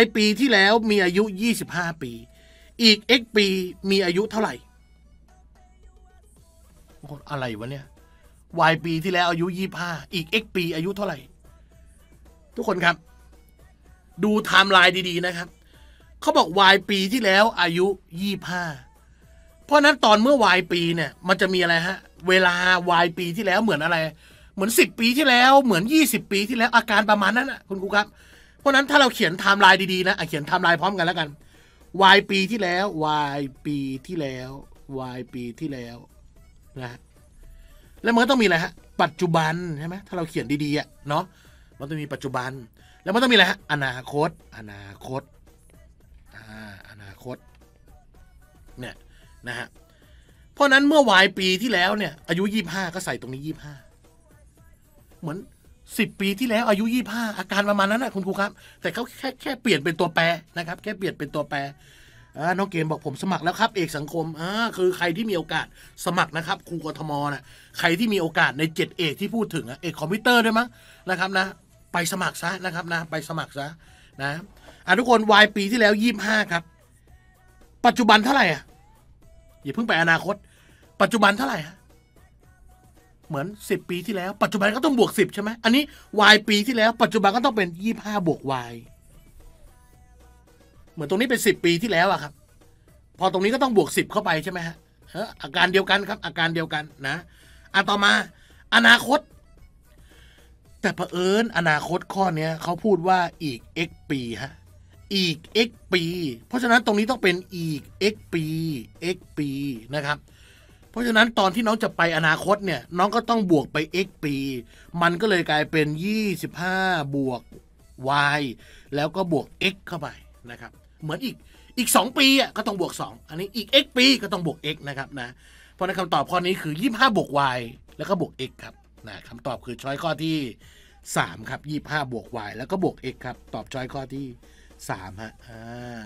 y ปีที่แล้วมีอายุ 25 ปี อีก x ปีมีอายุเท่าไหร่อะไรวะเนี่ย y ปีที่แล้วอายุ 25 อีก x ปีอายุเท่าไหร่ ทุกคนครับ ดูไทม์ไลน์ดีๆนะครับเขาบอก y ปีที่แล้วอายุ 25 เพราะนั้นตอนเมื่อ y ปีเนี่ย มันจะมีอะไรฮะ เวลา y ปีที่แล้วเหมือนอะไร เหมือน 10 ปีที่แล้วเหมือน 20 ปีที่แล้วอาการประมาณนั้นนะคุณครูครับ เพราะนั้นถ้าเราเขียนไทม์ไลน์ดีๆนะเขียนไทม์ไลน์พร้อมกันแล้วกัน y ปีที่แล้ว y ปีที่แล้ว y ปีที่แล้วนะฮะแล้วมันก็ต้องมีอะไรฮะ ปัจจุบันใช่ไหมถ้าเราเขียนดีๆอะเนาะมันต้องมีปัจจุบัน แล้วมันต้องมีอะไรฮะอนาคต อนาคตอ่าอนาคตเนี่ยนะฮะเพราะนั้นเมื่อ y ปีที่แล้วเนี่ย อายุ25ก็ใส่ตรงนี้25เหมือน 10ปีที่แล้วอายุ25อาการประมาณนั้นนะคุณครูครับ แต่เขาแค่แค่เปลี่ยนเป็นตัวแปรนะครับ แค่เปลี่ยนเป็นตัวแปรน้องเกมบอกผมสมัครแล้วครับ เอกสังคมอ่าคือใครที่มีโอกาสสมัครนะครับครูกทมนะใครที่มีโอกาสในเจ็ดเอกที่พูดถึงเอกคอมพิวเตอร์ด้วยมั้งนะครับนะ ไปสมัครซะนะครับนะ ไปสมัครซะนะอะทุกคน y ปีที่แล้ว25ครับ ปัจจุบันเท่าไหร่อะอย่าเพิ่งไปอนาคต ปัจจุบันเท่าไหร่ฮะ เหมือนสิบปีที่แล้ว ปัจจุบันก็ต้องบวกสิบใช่ไหมอันนี้ y ปีที่แล้ว ปัจจุบันก็ต้องเป็นยี่ห้าบวก y เหมือนตรงนี้เป็นสิบปีที่แล้วอะครับ พอตรงนี้ก็ต้องบวกสิบเข้าไปใช่ไหมฮะอาการเดียวกันครับ อาการเดียวกันนะอันต่อมาอนาคต แต่เผอิญอนาคตข้อเนี้ยเขาพูดว่าอีก x ปีฮะอีก x ปี เพราะฉะนั้นตรงนี้ต้องเป็นอีก x ปี x ปีนะครับ ราะฉะนั้นตอนที่น้องจะไปอนาคตเนี่ย น้องก็ต้องบวกไป x ปี มันก็เลยกลายเป็น 25 บวก y แล้วก็บวก x เข้าไปนะครับ เหมือนอีกอีก 2 ปีอะก็ต้องบวก 2 อันนี้อีก x ปีก็ต้องบวก x นะครับนะเพราะนั้นคำตอบข้อนี้คือ 25 บวก y แล้วก็บวก x ครับนะคำตอบคือช้อยข้อที่ 3 ครับ 25 บวก y แล้วก็บวก x ครับ ตอบช้อยข้อที่ 3 ฮะอ่า